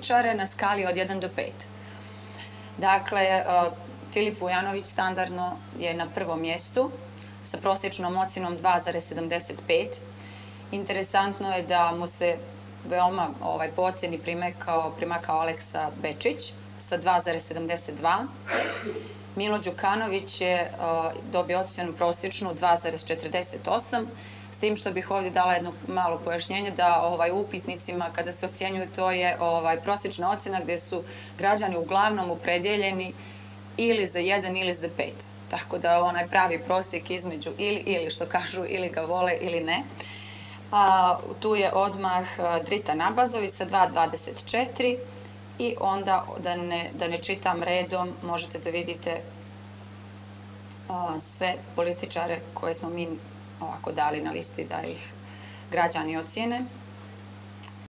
političare na skali od 1 do 5. Dakle, e, Filip Vujanović standardno je na prvom mjestu sa prosječnom ocjenom 2,75. Interesantno je da mu se veoma ovaj, po ocjeni primakao, primakao Aleksa Bečić sa 2,72. Milo Đukanović je uh, dobio ocjenu prosječnu 2,48, s tim što bih ovdje dala jedno malo pojašnjenje da ovaj, upitnicima kada se ocjenjuju to je ovaj, prosječna ocjena gdje su građani uglavnom upredjeljeni ili za jedan ili za pet. Tako da onaj pravi prosjek između ili, ili što kažu ili ga vole ili ne. A, tu je odmah Drita Nabazović sa 2,24 i onda da ne, da ne čitam redom možete da vidite a, sve političare koje smo mi ovako dali na listi da ih građani ocijene.